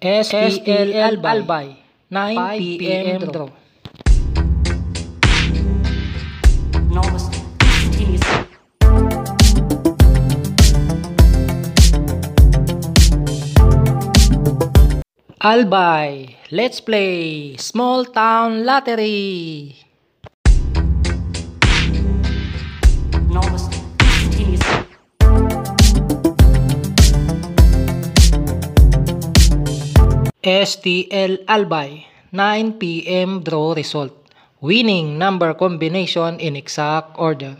STL Albay, 9 p.m. draw. Albay, let's play Small Town Lottery. STL Albay, 9 p.m. draw result. Winning number combination in exact order.